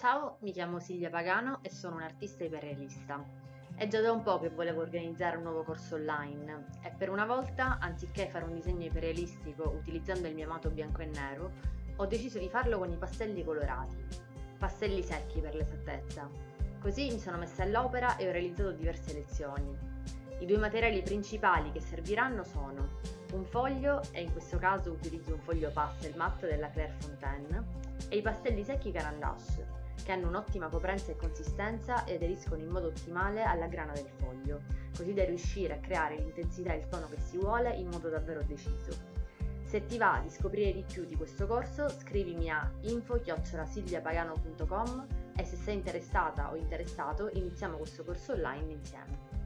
Ciao, mi chiamo Silvia Pagano e sono un'artista iperrealista. È già da un po' che volevo organizzare un nuovo corso online e per una volta, anziché fare un disegno iperrealistico utilizzando il mio amato bianco e nero, ho deciso di farlo con i pastelli colorati. Pastelli secchi per l'esattezza. Così mi sono messa all'opera e ho realizzato diverse lezioni. I due materiali principali che serviranno sono un foglio, e in questo caso utilizzo un foglio pastel matte della Claire Fontaine, e i pastelli secchi Caran d'Ache, che hanno un'ottima coprenza e consistenza e aderiscono in modo ottimale alla grana del foglio, così da riuscire a creare l'intensità e il tono che si vuole in modo davvero deciso. Se ti va di scoprire di più di questo corso, scrivimi a info-silviapagano.com e se sei interessata o interessato iniziamo questo corso online insieme.